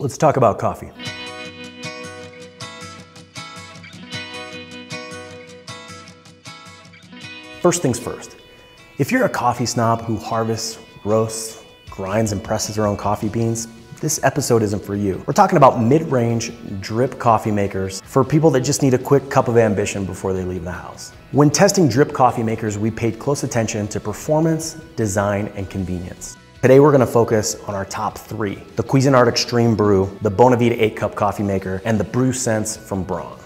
Let's talk about coffee. First things first, if you're a coffee snob who harvests, roasts, grinds, and presses their own coffee beans, this episode isn't for you. We're talking about mid-range drip coffee makers for people that just need a quick cup of ambition before they leave the house. When testing drip coffee makers, we paid close attention to performance, design, and convenience. Today we're gonna focus on our top three, the Cuisinart Extreme Brew, the Bonavita 8 Cup Coffee Maker, and the Brew Sense from Braun.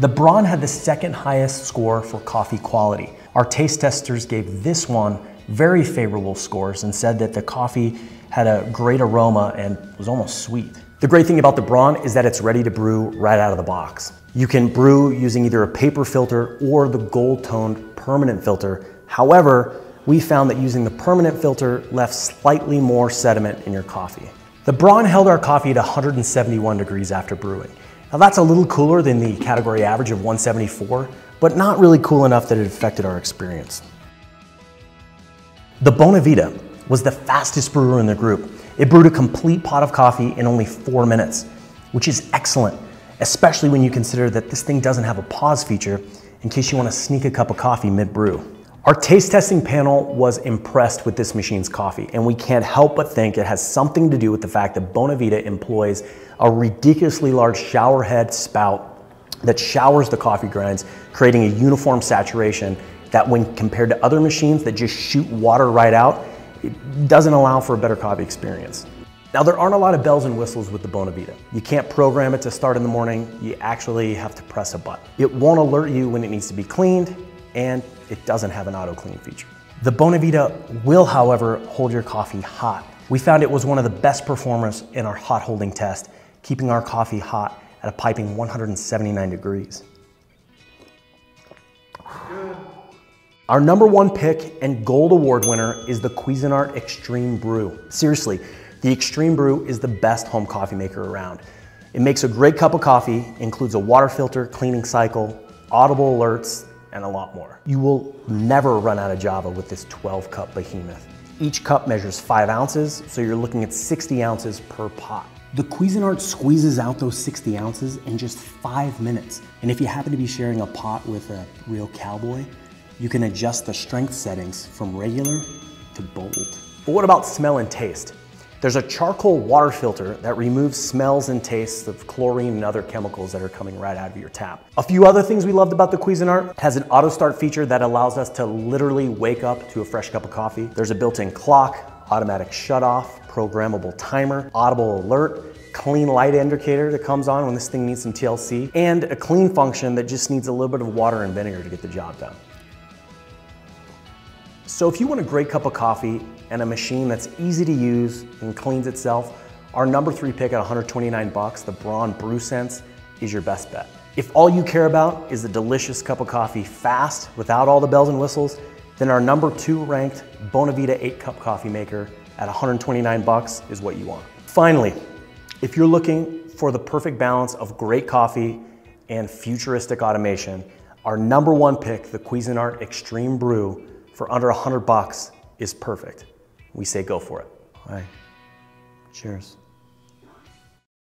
The Braun had the second highest score for coffee quality. Our taste testers gave this one very favorable scores and said that the coffee had a great aroma and was almost sweet. The great thing about the Braun is that it's ready to brew right out of the box. You can brew using either a paper filter or the gold toned permanent filter. However, we found that using the permanent filter left slightly more sediment in your coffee. The Braun held our coffee at 171 degrees after brewing. Now that's a little cooler than the category average of 174, but not really cool enough that it affected our experience. The Bonavita was the fastest brewer in the group. It brewed a complete pot of coffee in only four minutes, which is excellent, especially when you consider that this thing doesn't have a pause feature in case you want to sneak a cup of coffee mid-brew. Our taste testing panel was impressed with this machine's coffee, and we can't help but think it has something to do with the fact that Bonavita employs a ridiculously large shower head spout that showers the coffee grinds, creating a uniform saturation that when compared to other machines that just shoot water right out, it doesn't allow for a better coffee experience. Now there aren't a lot of bells and whistles with the Bonavita. You can't program it to start in the morning, you actually have to press a button. It won't alert you when it needs to be cleaned, and it doesn't have an auto clean feature. The Bonavita will, however, hold your coffee hot. We found it was one of the best performers in our hot holding test, keeping our coffee hot at a piping 179 degrees. Our number one pick and gold award winner is the Cuisinart Extreme Brew. Seriously, the Extreme Brew is the best home coffee maker around. It makes a great cup of coffee, includes a water filter, cleaning cycle, audible alerts, and a lot more. You will never run out of Java with this 12 cup behemoth. Each cup measures five ounces, so you're looking at 60 ounces per pot. The Cuisinart squeezes out those 60 ounces in just five minutes. And if you happen to be sharing a pot with a real cowboy, you can adjust the strength settings from regular to bold. But what about smell and taste? There's a charcoal water filter that removes smells and tastes of chlorine and other chemicals that are coming right out of your tap. A few other things we loved about the Cuisinart has an auto start feature that allows us to literally wake up to a fresh cup of coffee. There's a built-in clock, automatic shut off, programmable timer, audible alert, clean light indicator that comes on when this thing needs some TLC, and a clean function that just needs a little bit of water and vinegar to get the job done. So if you want a great cup of coffee and a machine that's easy to use and cleans itself, our number three pick at 129 bucks, the Braun Brew Sense, is your best bet. If all you care about is a delicious cup of coffee fast without all the bells and whistles, then our number two ranked Bonavita 8 cup coffee maker at 129 bucks is what you want. Finally, if you're looking for the perfect balance of great coffee and futuristic automation, our number one pick, the Cuisinart Extreme Brew, for under 100 bucks is perfect. We say go for it. All right. Cheers.